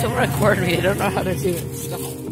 Don't record me. I don't know how to do it. Stop.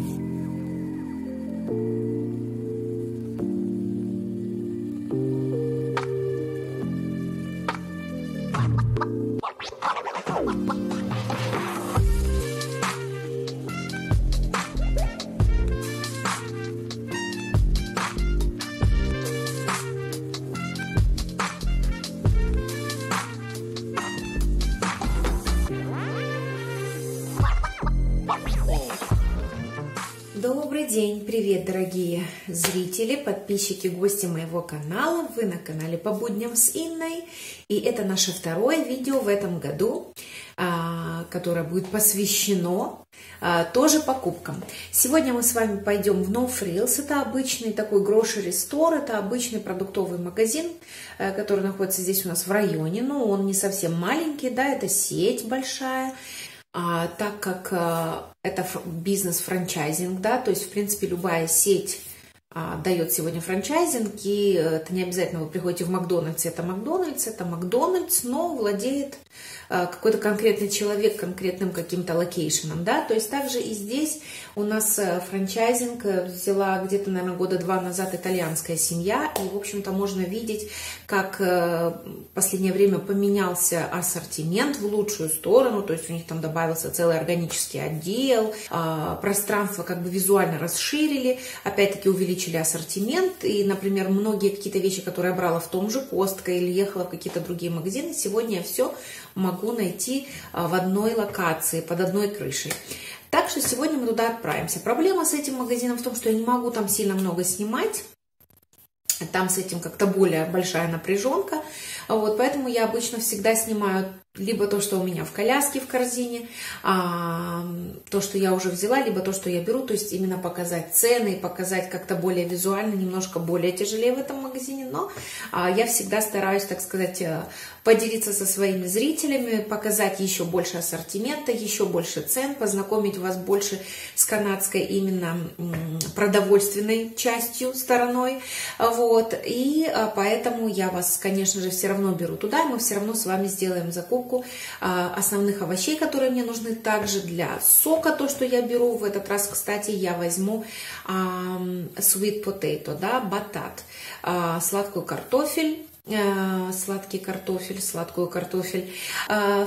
Добрый день, привет, дорогие зрители, подписчики, гости моего канала. Вы на канале по будням с Инной. И это наше второе видео в этом году, а, которое будет посвящено а, тоже покупкам. Сегодня мы с вами пойдем в No Frills. Это обычный такой grocery store, это обычный продуктовый магазин, э, который находится здесь у нас в районе. Но он не совсем маленький, да, это сеть большая. А, так как а, это бизнес франчайзинг, да, то есть, в принципе, любая сеть дает сегодня франчайзинг, и это не обязательно вы приходите в Макдональдс, это Макдональдс, это Макдональдс, но владеет а, какой-то конкретный человек конкретным каким-то location ом, да, то есть также и здесь у нас э, франчайзинг э, взяла где-то, наверное, года два назад итальянская семья, и, в общем-то, можно видеть, как э, в последнее время поменялся ассортимент в лучшую сторону, то есть у них там добавился целый органический отдел, а, пространство как бы визуально расширили, опять-таки увеличили ассортимент, и, например, многие какие-то вещи, которые я брала в том же Костко или ехала в какие-то другие магазины, сегодня я все могу найти а, в одной локации, под одной крышей. Так что сегодня мы туда отправимся. Проблема с этим магазином в том, что я не могу там сильно много снимать. Там с этим как-то более большая напряженка. Вот, поэтому я обычно всегда снимаю либо то, что у меня в коляске в корзине, а, то, что я уже взяла, либо то, что я беру, то есть именно показать цены, показать как-то более визуально, немножко более тяжелее в этом магазине, но а, я всегда стараюсь, так сказать, э, поделиться со своими зрителями, показать еще больше ассортимента, еще больше цен, познакомить вас больше с канадской именно продовольственной частью, стороной, вот, и а, поэтому я вас, конечно же, все равно беру туда, мы все равно с вами сделаем закупку покупку а, основных овощей, которые мне нужны также для сока, то, что я беру. В этот раз, кстати, я возьму sweet potato, да, батат, а, сладкую картофель, а, сладкий картофель, сладкую картофель.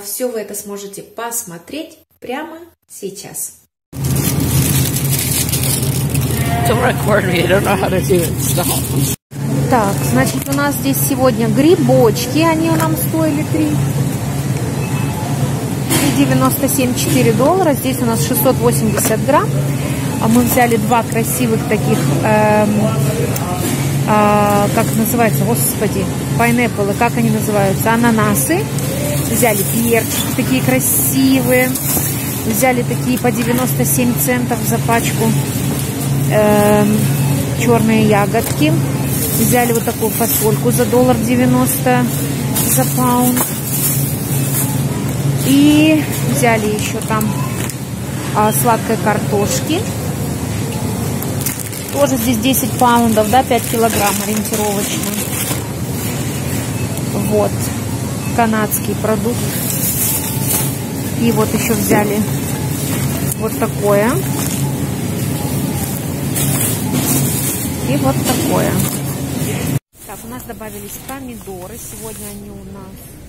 Все вы это сможете посмотреть прямо сейчас. Don't record me. I don't know how to do it. Stop. Так, значит, у нас здесь сегодня грибочки, они нам стоили 3 97,4 доллара. Здесь у нас 680 грамм. А мы взяли два красивых таких, эм, э, как называется, господи, пайнеплы, как они называются, ананасы. Взяли перчики такие красивые. Взяли такие по 97 центов за пачку эм, черные ягодки. Взяли вот такую фасольку за доллар 90 за паунд. И взяли еще там а, сладкой картошки. Тоже здесь 10 паундов, да, 5 килограмм ориентировочно. Вот, канадский продукт. И вот еще взяли вот такое. И вот такое. Так, у нас добавились помидоры. Сегодня они у нас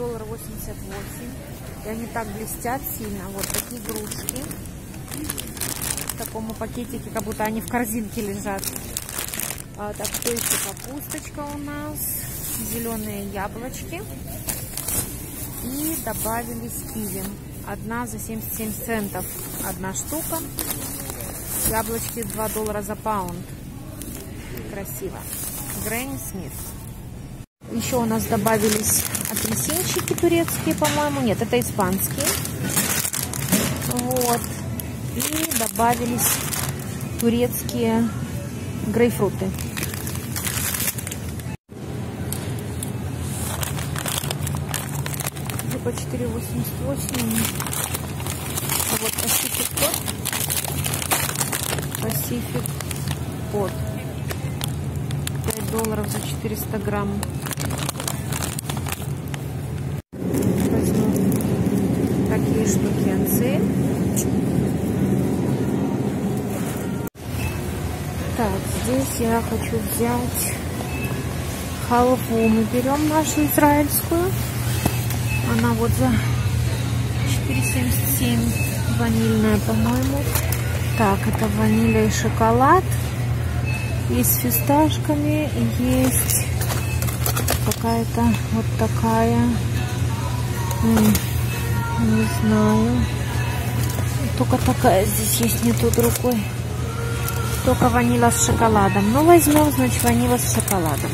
доллар 88. И они так блестят сильно. Вот такие игрушки. В такому пакетике, как будто они в корзинке лежат. А, так, что еще? Капусточка у нас. Зеленые яблочки. И добавились киви. Одна за 77 центов. Одна штука. Яблочки 2 доллара за паунд. Красиво. Грэнни Смит. Еще у нас добавились апельсинчики турецкие, по-моему. Нет, это испанские. Вот. И добавились турецкие грейпфруты. По 4,88. А вот Pacific Pot. Pacific Pot. 5 долларов за 400 грамм. Конференции. Так, здесь я хочу взять халву. Мы берем нашу израильскую. Она вот за 4,77 ванильная, по-моему. Так, это ванилия и шоколад. Есть с фисташками, есть какая-то вот такая. Знаю. Только такая здесь есть, нету другой. Только ванила с шоколадом. Ну, возьмем, значит, ванила с шоколадом.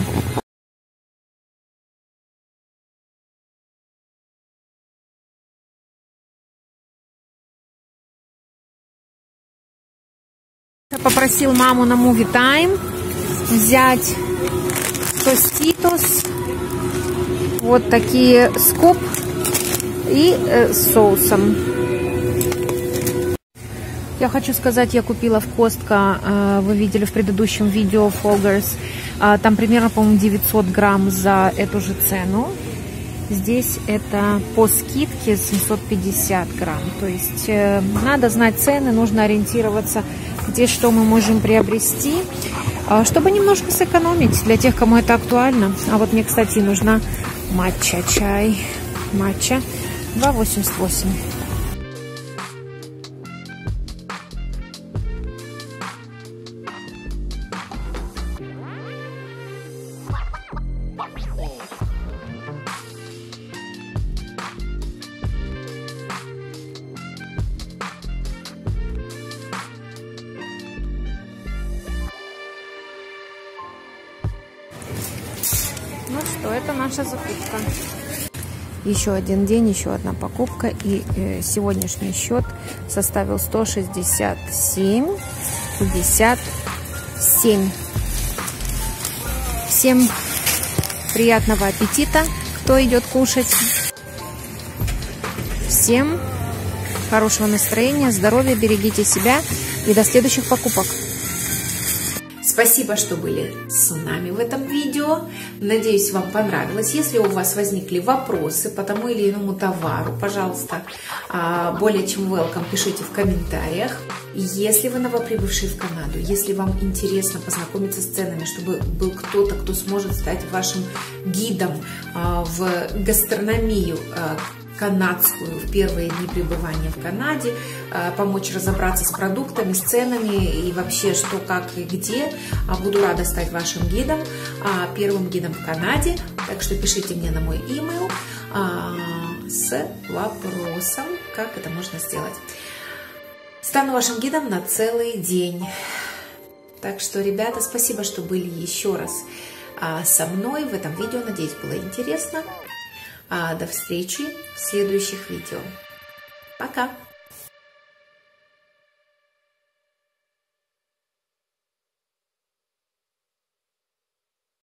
Попросил маму на Movie Time взять тоститос, вот такие скоп и э, соусом. Я хочу сказать, я купила в Костка, э, вы видели в предыдущем видео Фолгерс, э, там примерно, по-моему, 900 грамм за эту же цену. Здесь это по скидке 750 грамм. То есть э, надо знать цены, нужно ориентироваться, где что мы можем приобрести, э, чтобы немножко сэкономить для тех, кому это актуально. А вот мне, кстати, нужна матча-чай. Матча 2,88. Ну что, это наша закупка. Еще один день, еще одна покупка. И э, сегодняшний счет составил 167 57. Всем приятного аппетита, кто идет кушать. Всем хорошего настроения, здоровья, берегите себя и до следующих покупок. Спасибо, что были с нами в этом видео. Надеюсь, вам понравилось. Если у вас возникли вопросы по тому или иному товару, пожалуйста, а, более чем welcome, пишите в комментариях. Если вы новоприбывший в Канаду, если вам интересно познакомиться с ценами, чтобы был кто-то, кто сможет стать вашим гидом а, в гастрономию а, канадскую в первые дни пребывания в Канаде, э, помочь разобраться с продуктами, с ценами и вообще что, как и где. А, буду рада стать вашим гидом, а, первым гидом в Канаде. Так что пишите мне на мой email а, с вопросом, как это можно сделать. Стану вашим гидом на целый день. Так что, ребята, спасибо, что были еще раз со мной в этом видео. Надеюсь, было интересно. А до встречи в следующих видео. Пока!